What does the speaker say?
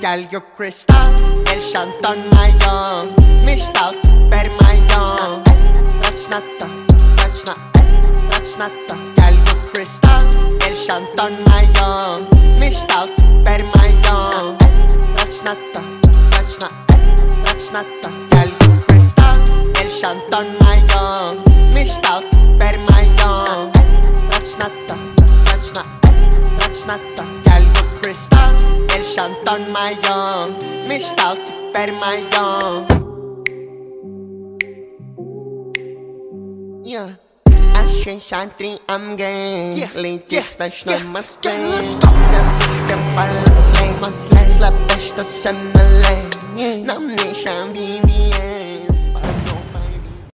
Gel gök kristal El shanton mają Myślał per mają Trać na to, trać na F, trać na to Gel gök kristal El shanton mają Myślał per mają Trać na to, trać na F, trać na to Gel gök kristal El shanton mają Myślał per mają Trać Anton Mayon, mistal per Mayon. Yeah. Аз ще шантри амген Летят наш на маске За всички паля слей Слепеща се меле На